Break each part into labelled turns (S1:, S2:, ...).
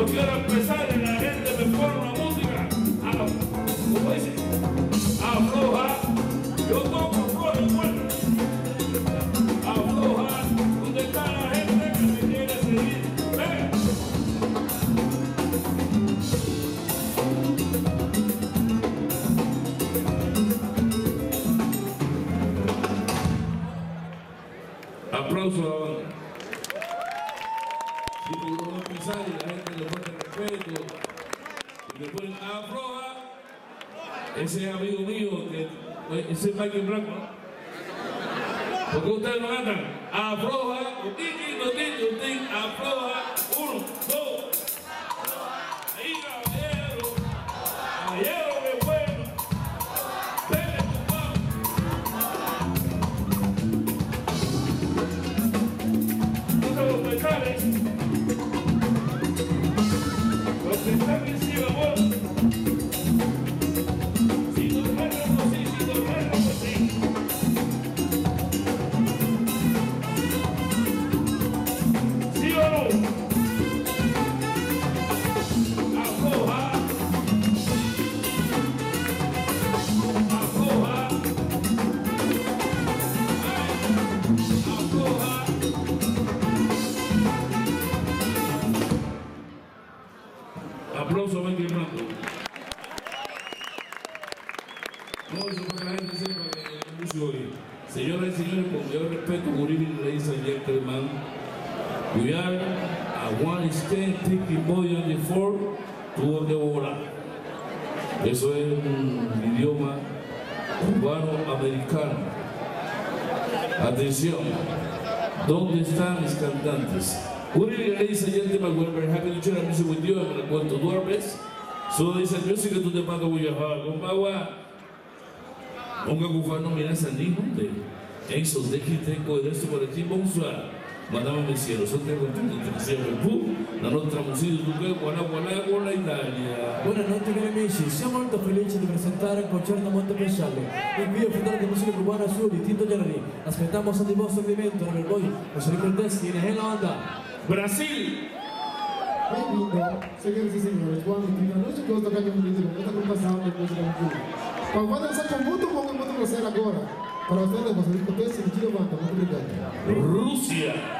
S1: Yo quiero empezar y la gente me pone una música. ¿Cómo dice? Afloja. Yo toco afloja igual. Afloja. ¿Dónde está la gente que me quiere seguir? Ven. Aplauso a la banda. Sí, porque uno va a empezar y la gente le pone respeto. Y le ponen afloja. Ese es amigo mío, que, ese es Michael Blanco. ¿no? ¿Por qué ustedes no cantan? Afloja, tiki, tiki, tiki, afloja. Atención, ¿dónde están mis cantantes? We're very happy to share music with you. Going to. So dice music to the band of Guyaha. Gumbawa. Unga kufano minasan ni hunde. Enso deki tengo adesso per il bonsoir. Madame Messiero, contento di essere qui. La nostra musica tu che buona buona buona Italia.
S2: Buonanotte cari amici, siamo molto felici di presentare un concerto molto speciale, il mio futuro di musica cubana su di. Aspettiamo di vostro per voi, in Hela Onda.
S1: Brasil.
S3: Bem-vindo, senhoras e senhores. Boa noite. A noite música vou dançar com muito bom e muito prazer agora. Para vocês, Tiro Banda. Muito obrigado.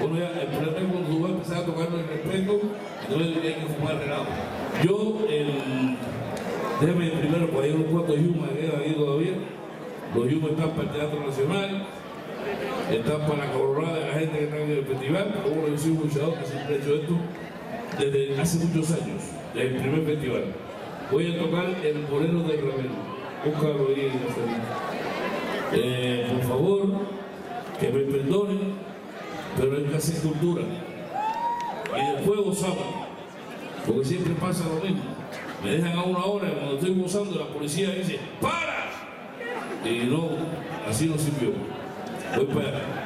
S1: Bueno, ya, el problema es cuando tú vas a empezar a tocar el respeto, entonces hay que fumar relajo. Yo, el, déjame primero, por ahí unos cuantos humas que ahí todavía. Los humas están para el Teatro Nacional, están para la coronada de la gente que está en el festival. Bueno, yo soy un luchador que siempre he hecho esto desde hace muchos años, desde el primer festival. Voy a tocar el bolero del. Búscalo ahí, Marcelino. eh, Por favor, que me perdonen pero hay que hacer cultura. Y después gozamos, porque siempre pasa lo mismo. Me dejan a una hora y cuando estoy gozando la policía dice, ¡para! Y no, así no sirvió. Voy para allá.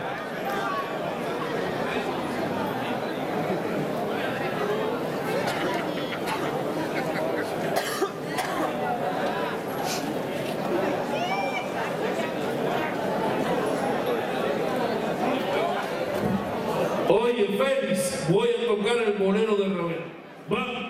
S1: Oye, Félix, voy a tocar el bolero de Ravel. Va.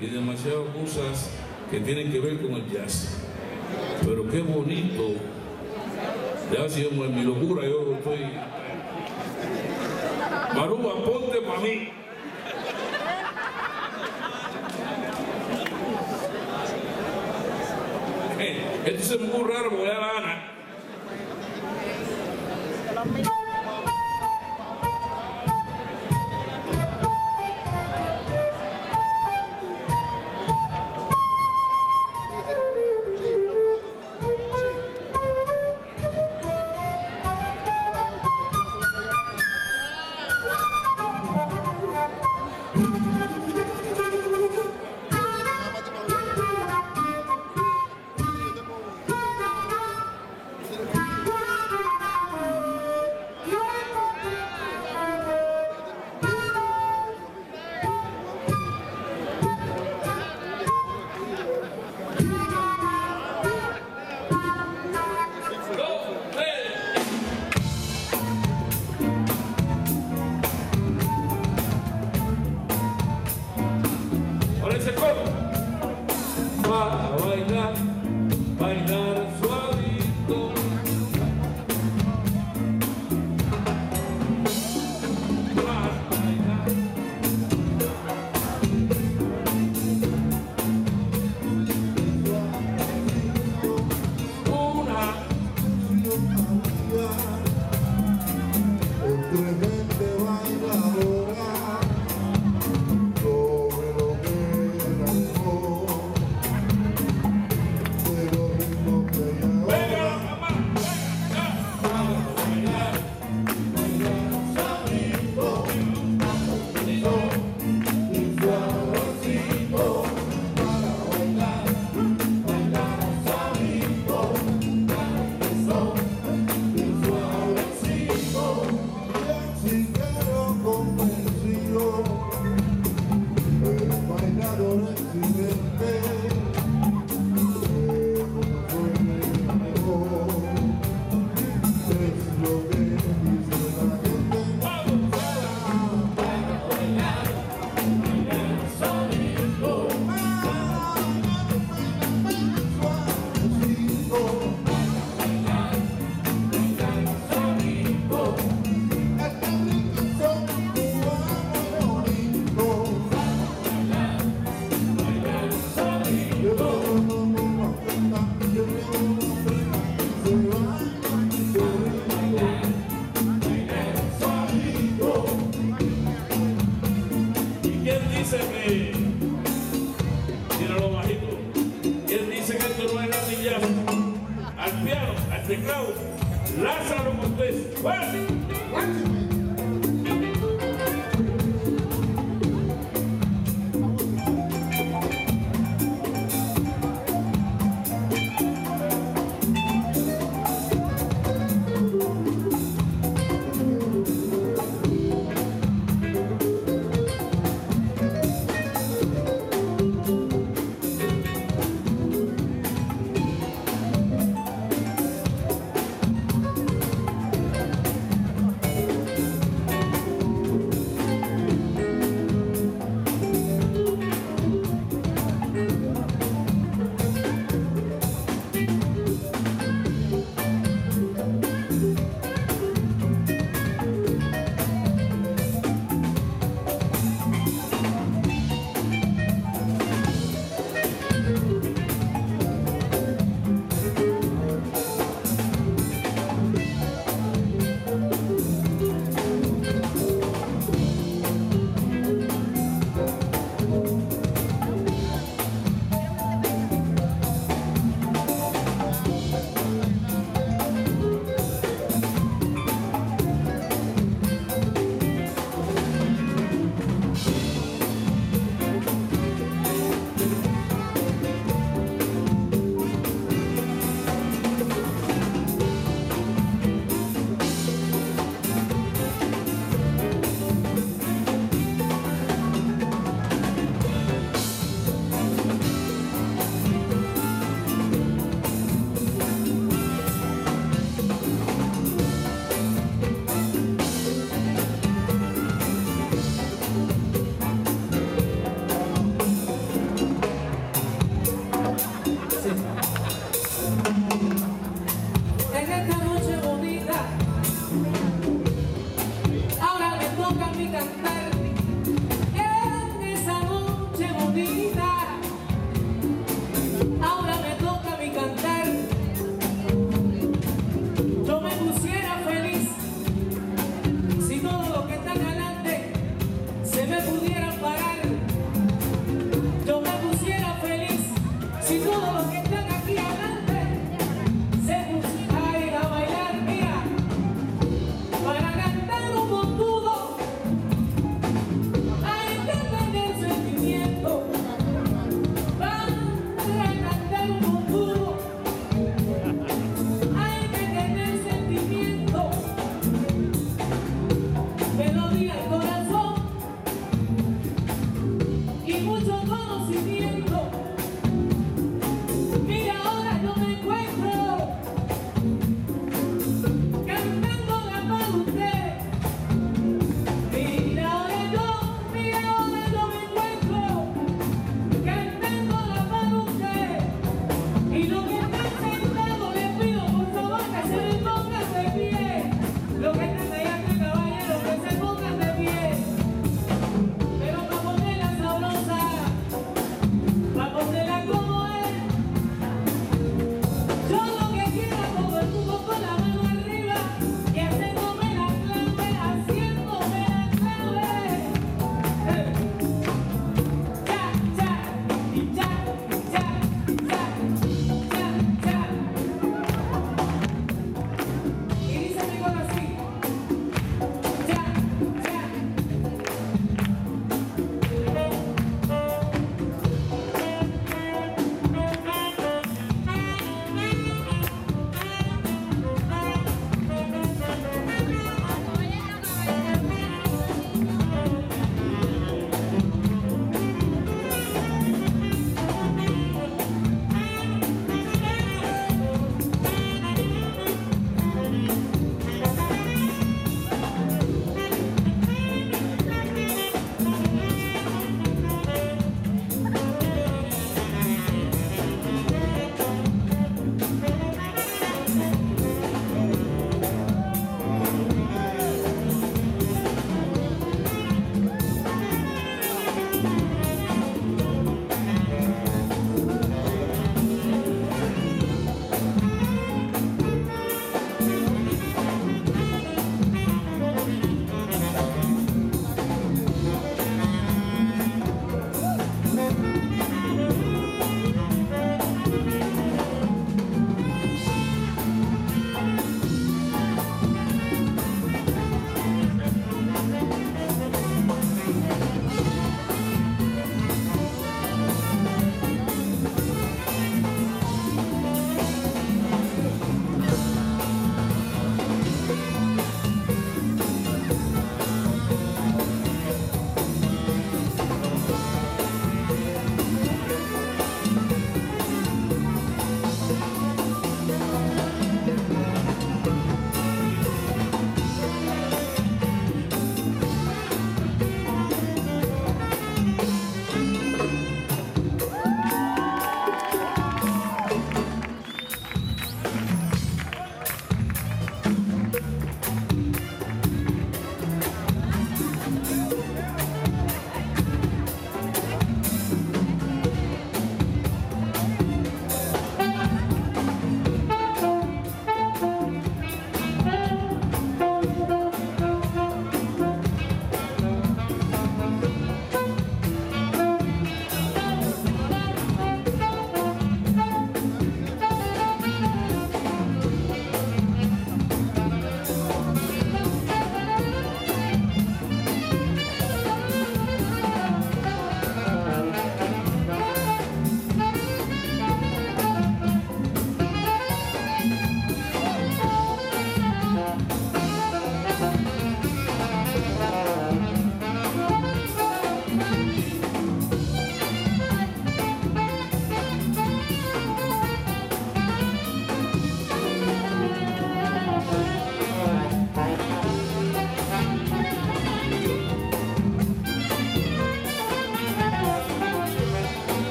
S3: y demasiadas cosas que tienen que ver con el jazz. Pero qué bonito. Ya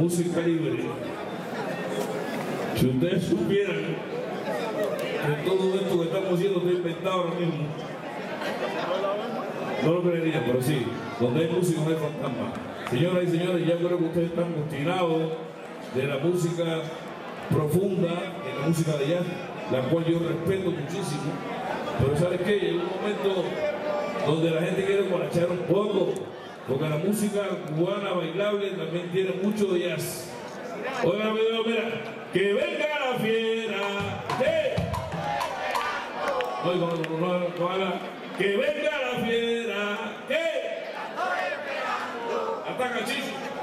S1: Música libre. Si ustedes supieran que todo esto que estamos haciendo está inventado ahora mismo. No lo creerían, pero sí. Donde hay música no hay fantasma. Señoras y señores, ya creo que ustedes están obstinados de la música profunda, de la música de jazz, la cual yo respeto muchísimo. Pero ¿sabes qué? Llega un momento donde la gente quiere guarachar un poco, porque la música cubana bailable también tiene mucho jazz. Oigan, mira, mira, que venga la fiera, ¡eh! Oigan, no, que venga la fiera, ¡eh! Ataca Chicho.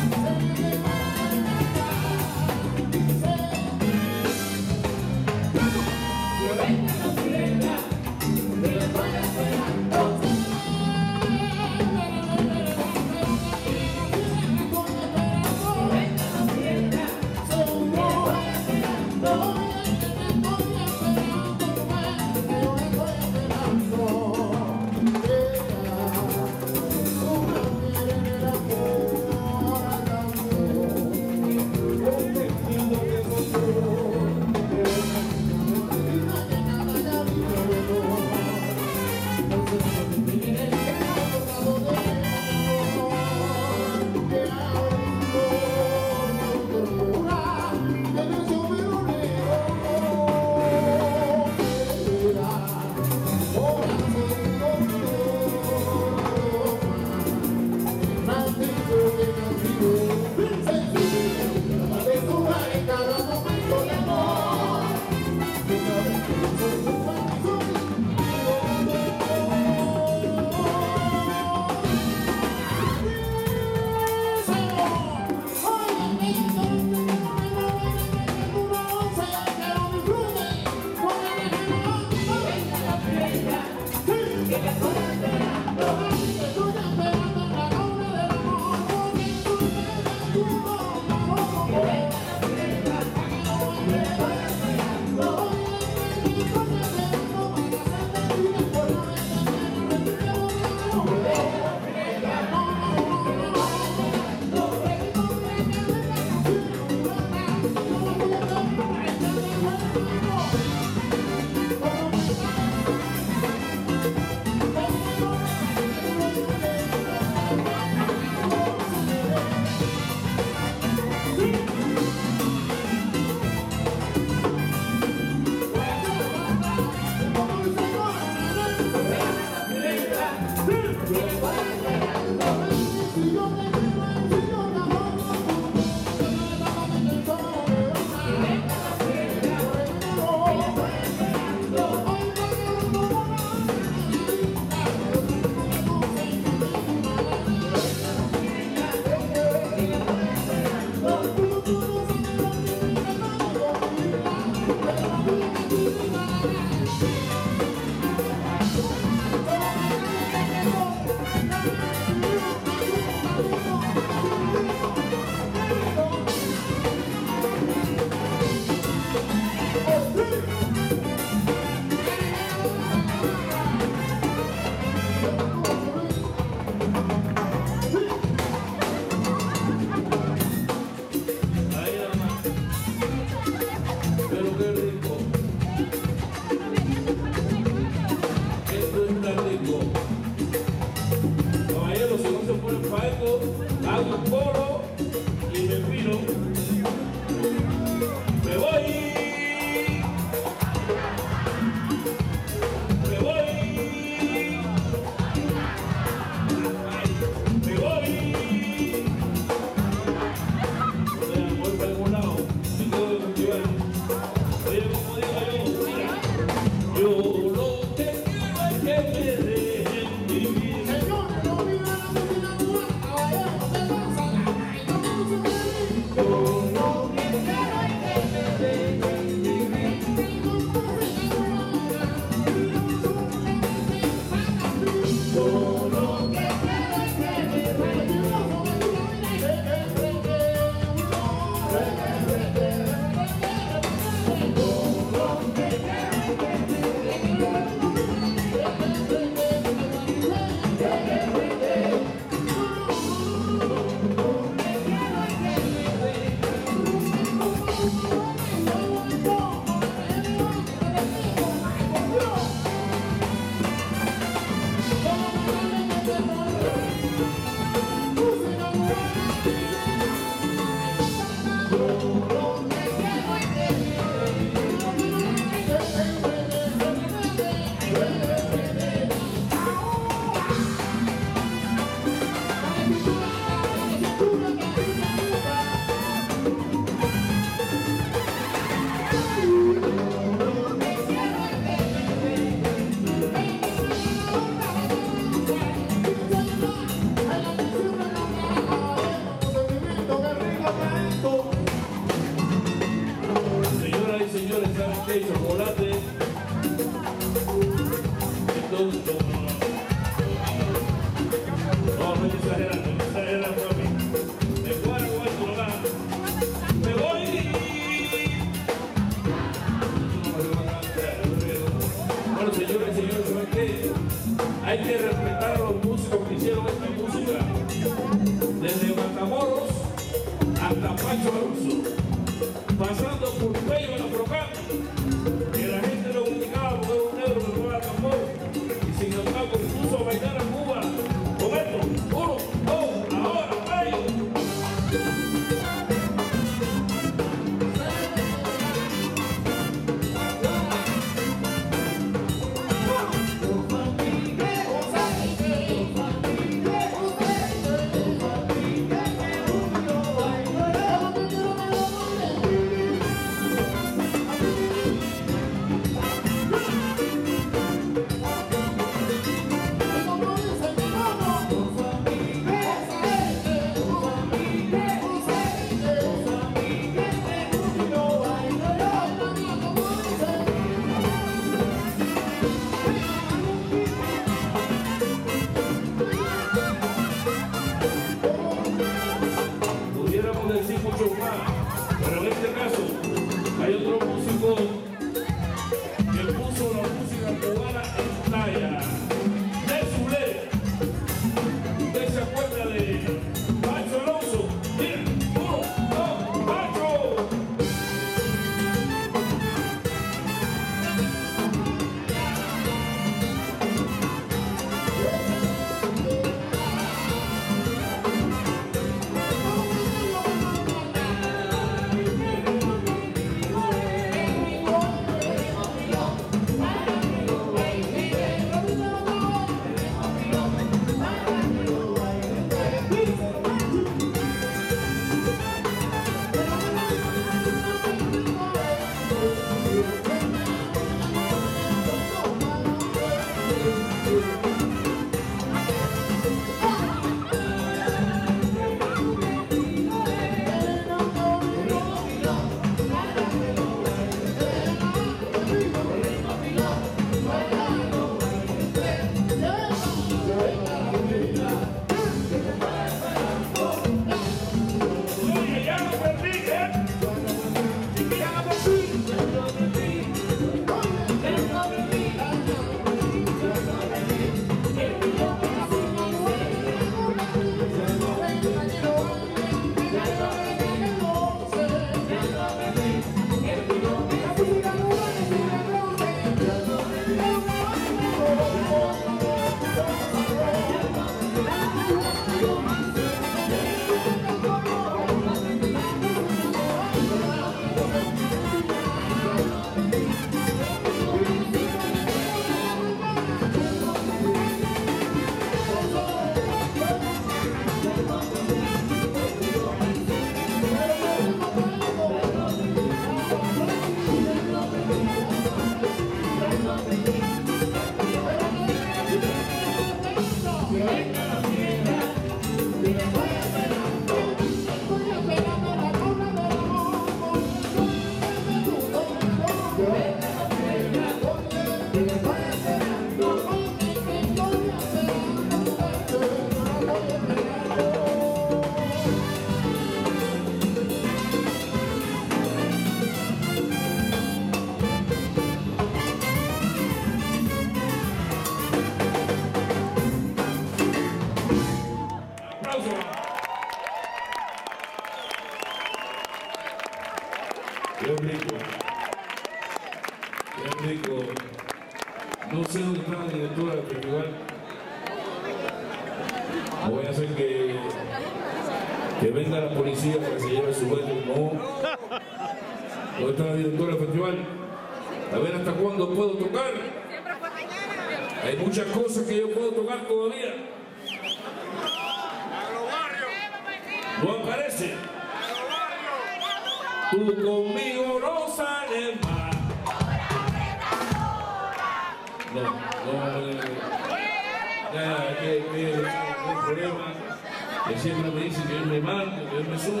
S1: que
S4: siempre me dice que yo me mando, que yo me sumo.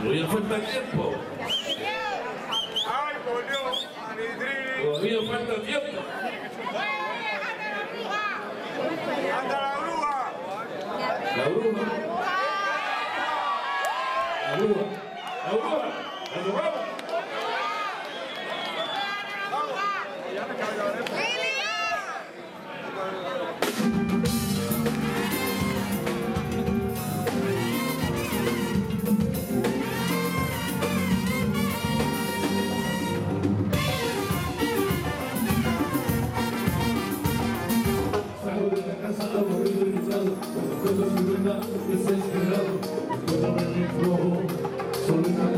S4: Aleluya, falta tiempo. Todavía falta tiempo.
S1: ¡Anda la bruja!
S4: La bruja.
S1: Absolutely.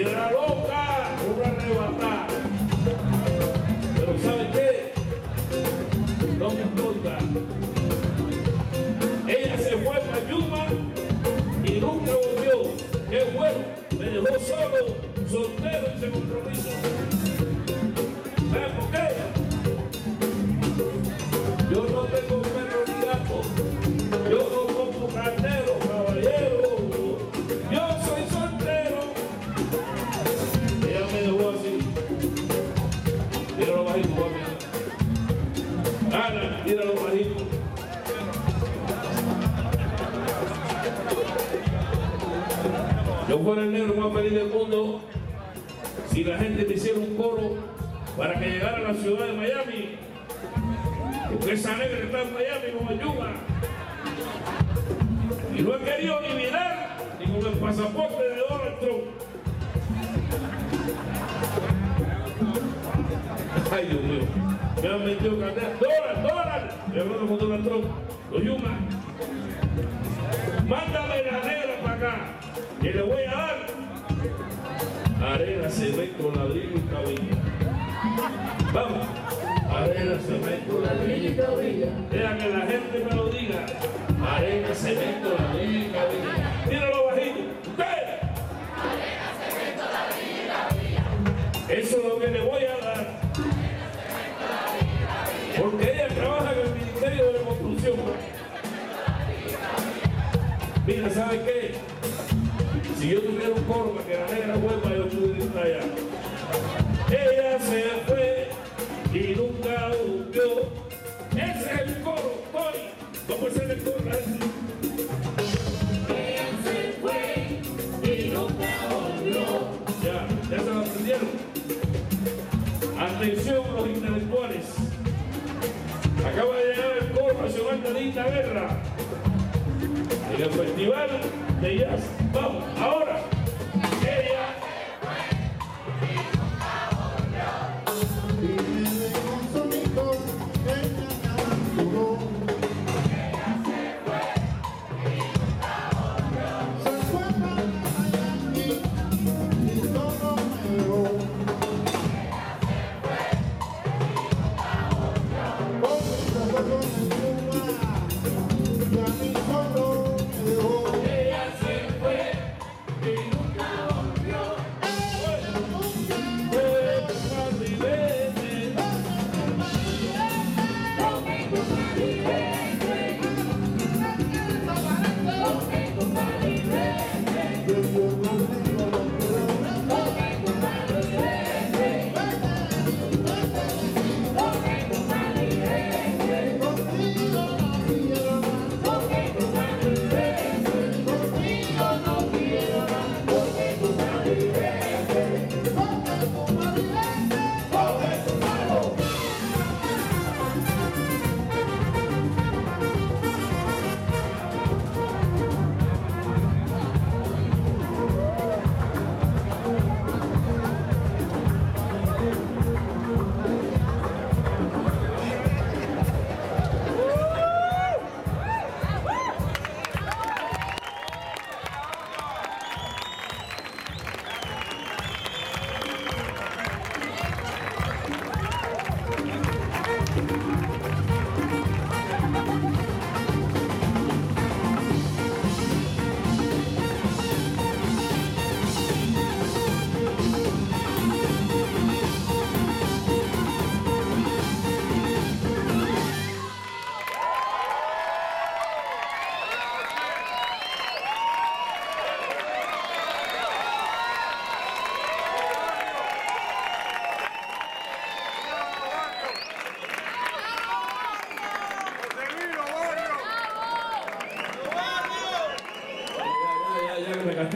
S1: Yeah. Festival de Jazz Vamos.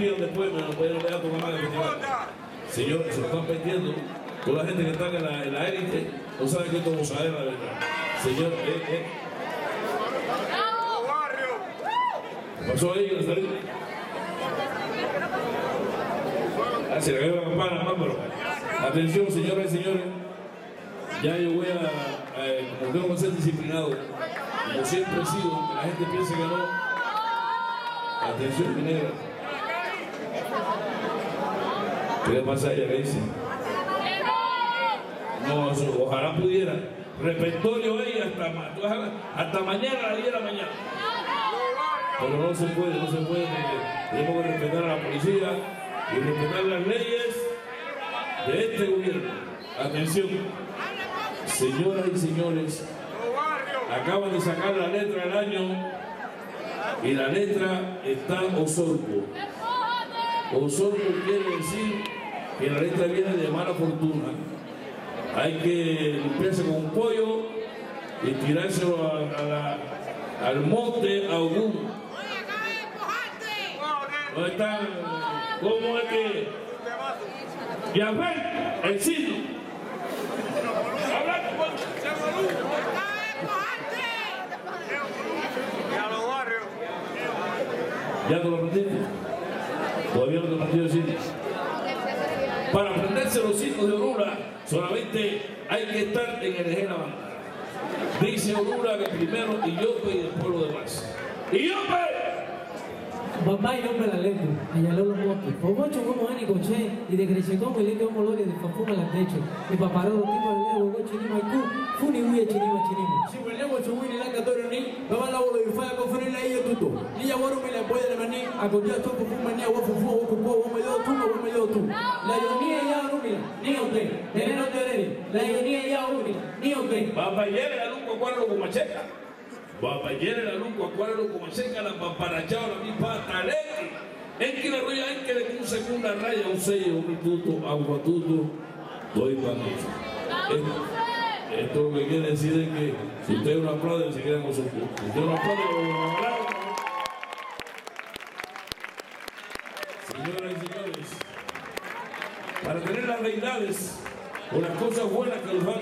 S1: después, me lo pudieron pegar tu mamá que Señores, se lo están perdiendo. Toda la gente que está en la, en la élite no sabe que esto es la verdad. Señor, eh, eh. ¿Pasó ahí salió? Ah, se le cayó la campana, mámbaro. Atención, señoras y señores. Ya yo voy a, eh, como tengo que ser disciplinado, como siempre he sido, que la gente piense que no. Atención, minera. ¿Qué le pasa a ella? ¿Qué dice? No, ojalá pudiera. Repertorio ahí hasta, hasta mañana a las 10 de la mañana. Pero no se puede, no se puede, tenemos que respetar a la policía y respetar las leyes de este gobierno. Atención, señoras y señores, acaban de sacar la letra del año y la letra está Osorbo. Osorbo quiere decir que la letra viene de mala fortuna. Hay que limpiarse con un pollo y tirárselo a- al monte a Ogún. ¿Dónde están? ¿Cómo es que? Yahvé, el
S5: barrios.
S1: ¿Ya te lo aprendiste? Todavía no te aprendido decir. Para aprenderse los hijos de Orura, solamente hay que estar en el eje banda. Dice Orura que primero Iope y después los demás.
S6: Papá y nombre la letra, allá los motos. Pobocho como ani coche, y de creche como el leque homo de la techo. Y papá los tipos de y cu, funi huye chinima chinima.
S7: Si huele ni la ni, baba la bolo y falla con frena y yo tuto. Ni ya guaro me la puede de maní, a con ya toco fuma ni agua fufu, o con poco me dio tú, no dio tú. La ironía ya rúmila, ni usted, veneno te debe. La ironía ya rúmila, ni usted.
S1: Papayere la lunco acuarlo con macheca. Papayere la lunco acuarlo con macheca, la paparachao, la misma talete. En que la roya en que le un segunda raya, un sello, un tuto, aguatuto, doy para eso. Esto lo que quiere decir es que si usted no aplaude, se queda con su. Si usted no aplaude, lo aplaude. Señoras y señores, para tener las deidades o las cosas buenas que nos dan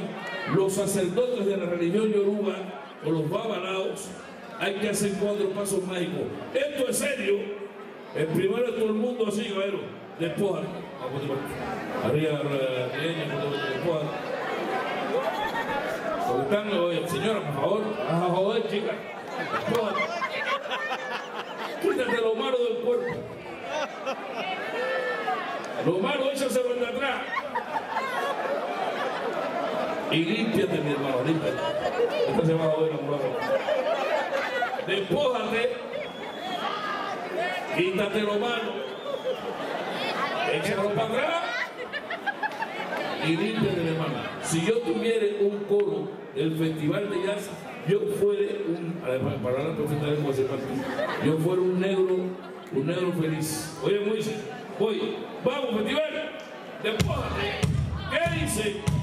S1: los sacerdotes de la religión yoruba o los babalaos, hay que hacer cuatro pasos mágicos. Esto es serio. El primero es todo el mundo así, caballero. Despoja. Arriba, leña, oye, señora, por favor, vas a joder, chica. Quítate lo malo del cuerpo. Lo malo, échaselo de atrás. Y límpiate, mi hermano, límpiate. Esta se va a joder la mujer. Despójate. Quítate lo malo. Échalo para atrás. Y límpiate, mi hermano. Si yo tuviera un coro del Festival de Jazz, yo fuera un, para hablar perfectamente como se parte, yo fuera un negro, un negro feliz. Oye, Moisés, voy, vamos, festival, despójate. ¿Qué dice?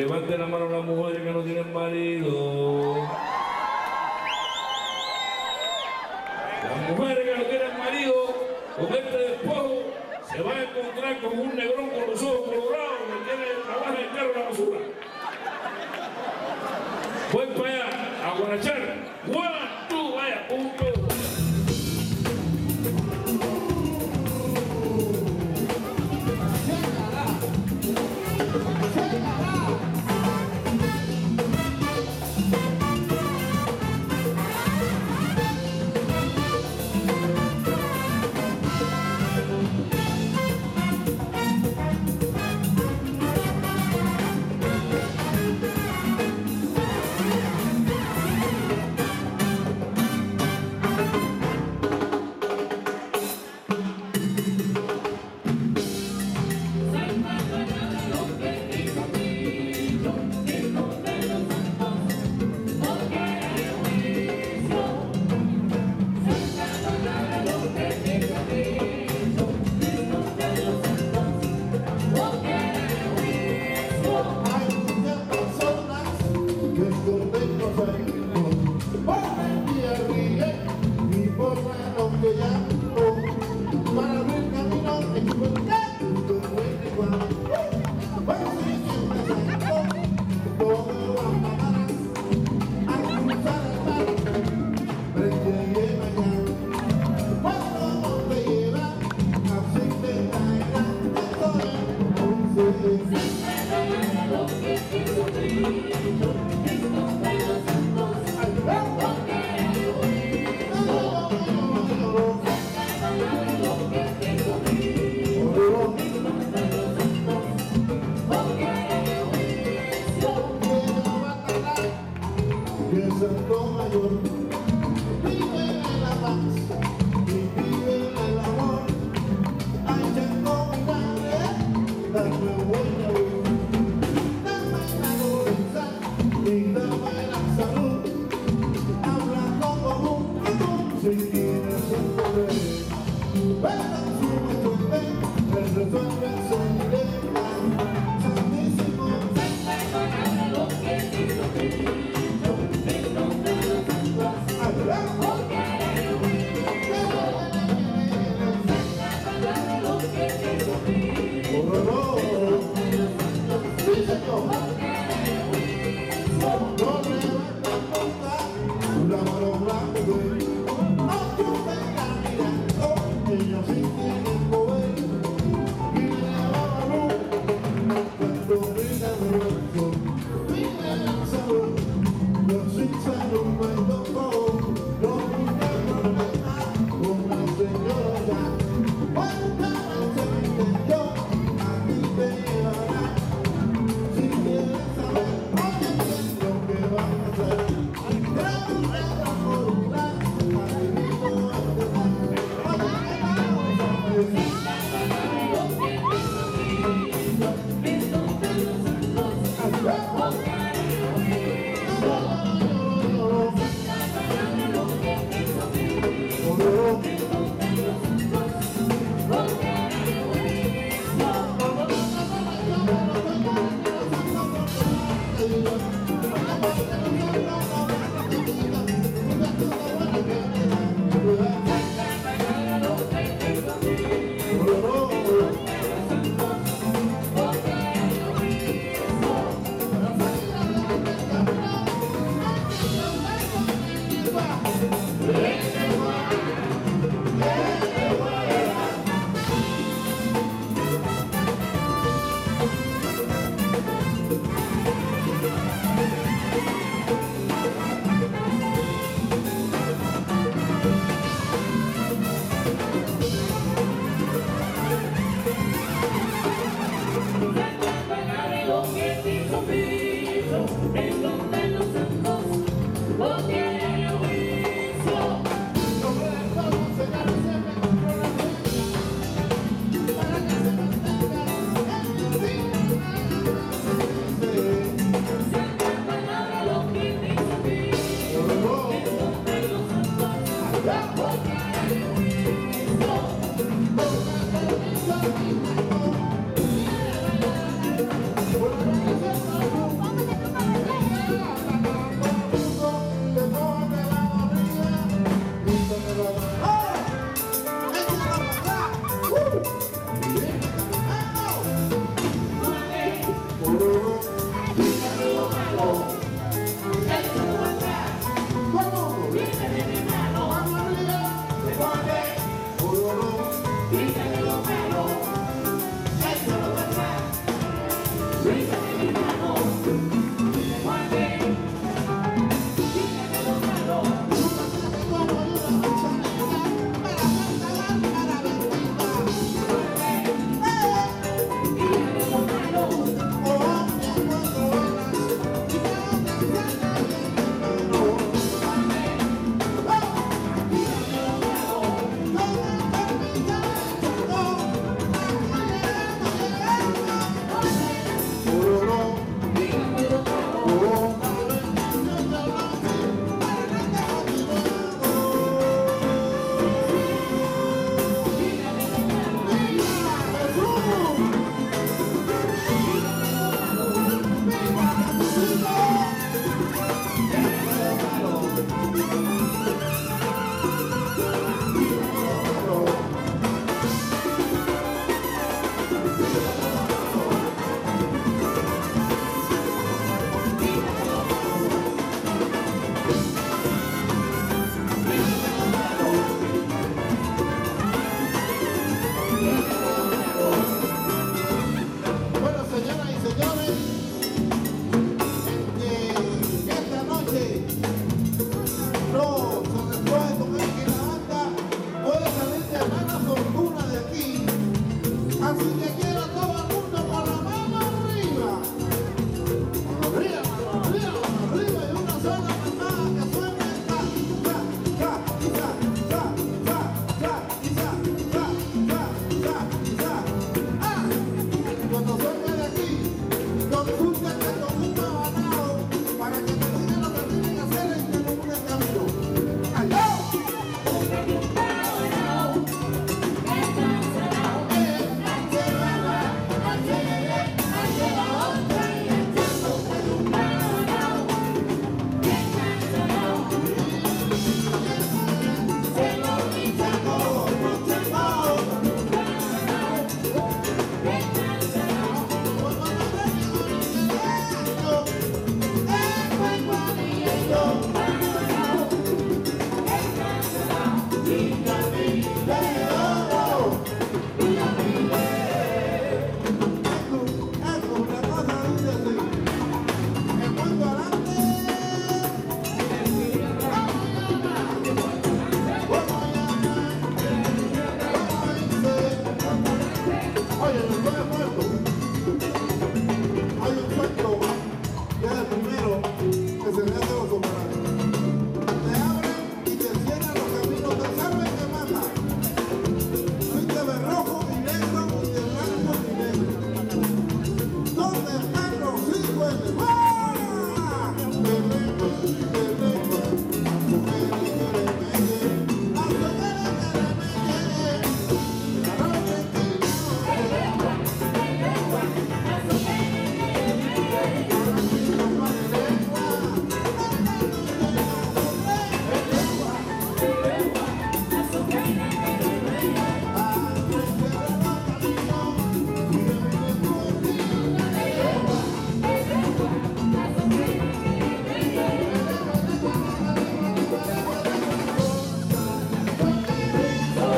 S1: Levante la mano las mujeres que no tienen marido. Las mujeres que no tienen marido, con este despojo, se van a encontrar con un negrón con los ojos colorados que tiene trabaja en carro la basura. Voy para allá, a guarachar.